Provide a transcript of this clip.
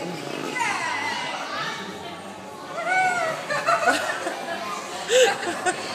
Ha ha ha.